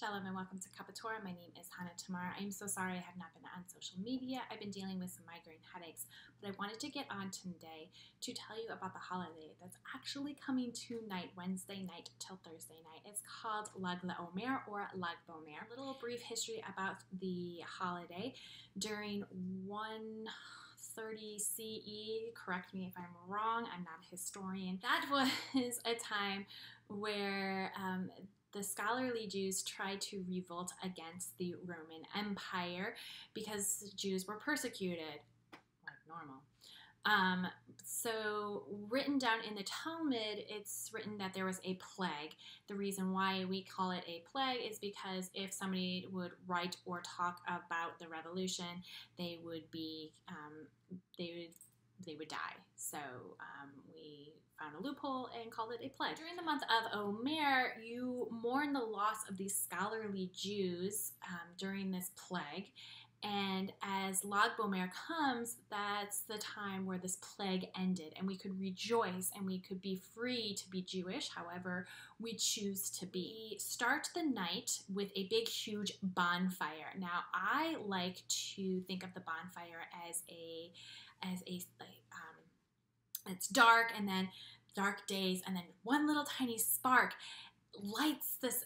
Shalom and welcome to Cuppa Torah. My name is Hannah Tamar. I'm so sorry I have not been on social media. I've been dealing with some migraine headaches, but I wanted to get on today to tell you about the holiday that's actually coming tonight, Wednesday night till Thursday night. It's called Lag Omer or Lag B'Omer. A little brief history about the holiday. During 130 CE, correct me if I'm wrong, I'm not a historian. That was a time where um, the scholarly Jews tried to revolt against the Roman Empire because Jews were persecuted, like normal. Um, so, written down in the Talmud, it's written that there was a plague. The reason why we call it a plague is because if somebody would write or talk about the revolution, they would be, um, they would they would die. So um, we loophole and called it a plague. During the month of Omer, you mourn the loss of these scholarly Jews um, during this plague. And as Lag B'Omer comes, that's the time where this plague ended, and we could rejoice and we could be free to be Jewish, however we choose to be. Start the night with a big, huge bonfire. Now, I like to think of the bonfire as a as a um, it's dark and then dark days and then one little tiny spark lights this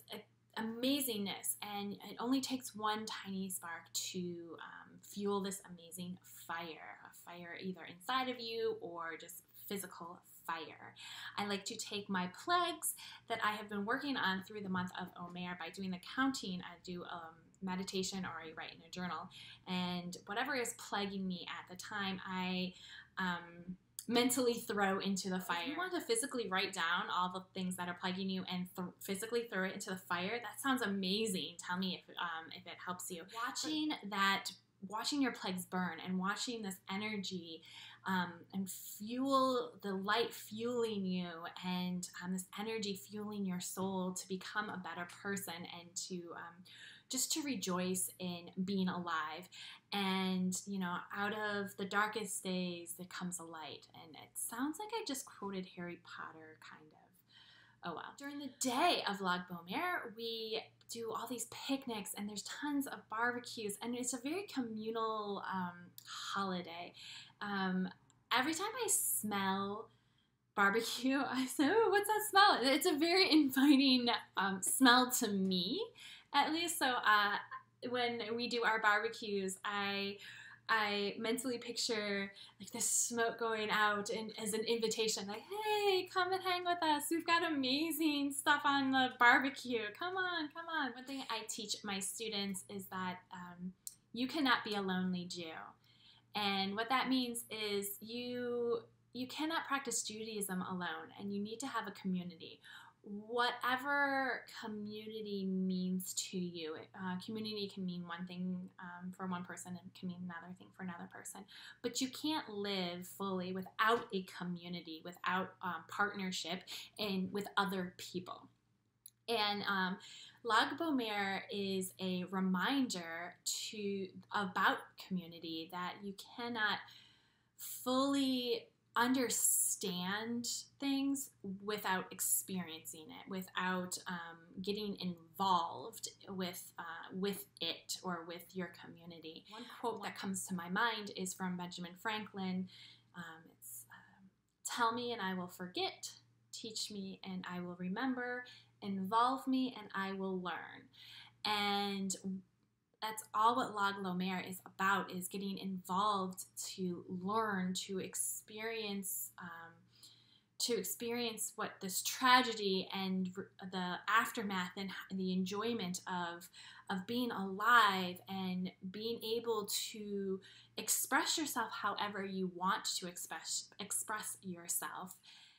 amazingness and it only takes one tiny spark to um, fuel this amazing fire a fire either inside of you or just physical fire. I like to take my plagues that I have been working on through the month of Omer by doing the counting. I do um, meditation or I write in a journal. And whatever is plaguing me at the time, I um, mentally throw into the fire. If you want to physically write down all the things that are plaguing you and th- physically throw it into the fire, that sounds amazing. Tell me if um, if it helps you. Watching that, watching your plagues burn, and watching this energy. Um, and fuel the light fueling you and um, this energy fueling your soul to become a better person and to um, just to rejoice in being alive. And, you know, out of the darkest days, there comes a light. And it sounds like I just quoted Harry Potter, kind of. Oh well. During the day of Lag B'Omer, we do all these picnics and there's tons of barbecues, and it's a very communal um, holiday. Um, every time I smell barbecue, I say, oh, what's that smell? It's a very inviting um, smell to me at least. So uh, when we do our barbecues, I I mentally picture like the smoke going out and as an invitation, like, hey, come and hang with us. We've got amazing stuff on the barbecue. Come on, come on. One thing I teach my students is that um, you cannot be a lonely Jew. And what that means is you you cannot practice Judaism alone and you need to have a community whatever community means to you. Uh, community can mean one thing um, for one person and can mean another thing for another person. But you can't live fully without a community, without um, partnership, and with other people. And um, Lag B'Omer is a reminder to about community that you cannot fully understand things without experiencing it, without um, getting involved with uh, with it or with your community. One quote that comes to my mind is from Benjamin Franklin. Um, it's uh, "Tell me and I will forget, teach me and I will remember, involve me and I will learn." And that's all what Lag L'Omer is about is getting involved to learn to experience um, to experience what this tragedy and the aftermath and the enjoyment of of being alive and being able to express yourself however you want to express express yourself.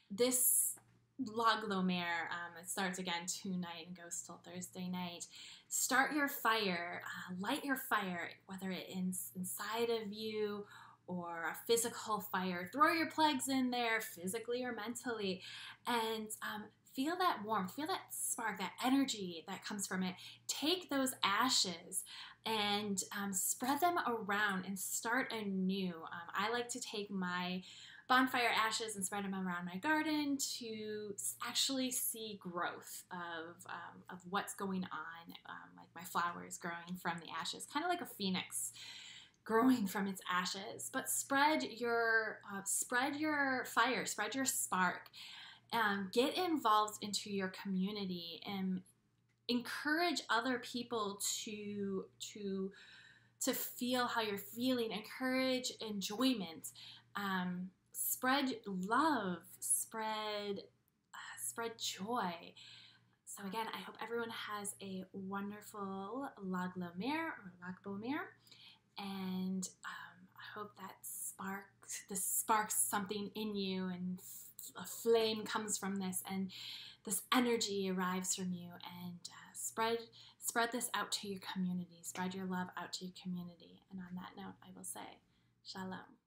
This Lag L'Omer. Um, it starts again tonight and goes till Thursday night. Start your fire, uh, light your fire, whether it's inside of you or a physical fire. Throw your plugs in there, physically or mentally, and um, feel that warmth, feel that spark, that energy that comes from it. Take those ashes and um, spread them around and start anew. Um, I like to take my bonfire ashes and spread them around my garden to actually see growth of, um, of what's going on, um, like my flowers growing from the ashes, kind of like a phoenix growing from its ashes. But spread your uh, spread your fire, spread your spark. Um, get involved into your community and encourage other people to to to feel how you're feeling. Encourage enjoyment. Um, spread love, spread uh, spread joy. So again, I hope everyone has a wonderful Lag or Lag Mer, and um, I hope that sparks this sparks something in you, and a flame comes from this, and this energy arrives from you, and uh, spread spread this out to your community. Spread your love out to your community. And on that note, I will say, Shalom.